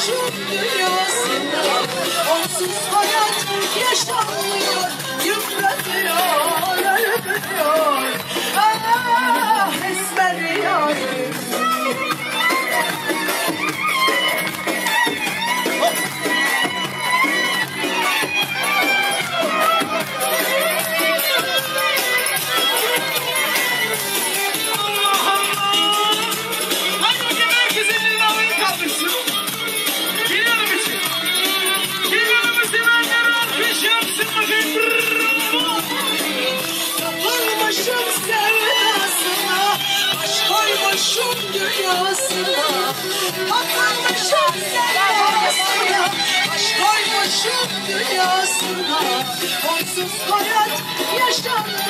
aşık dünyasında Onsuz hayat dünyasına Bakanmışım sevdasına Aşk koymuşum dünyasına Onsuz hayat yaşanmaz.